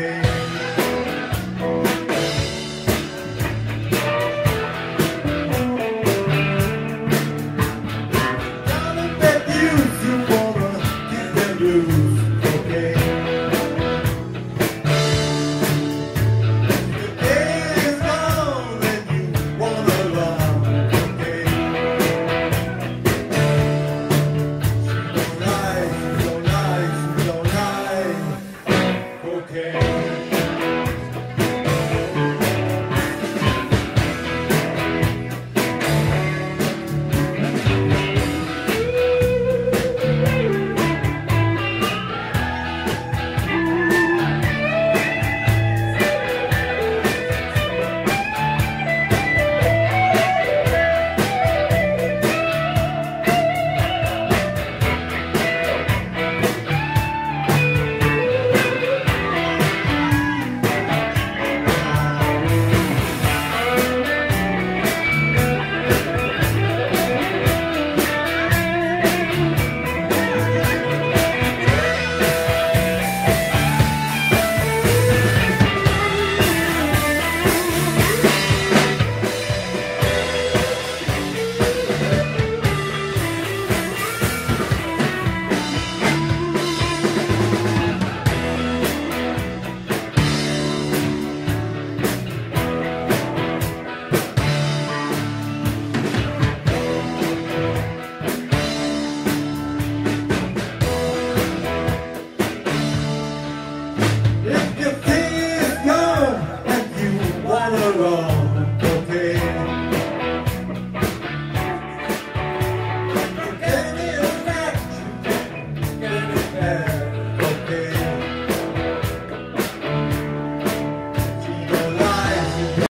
okay.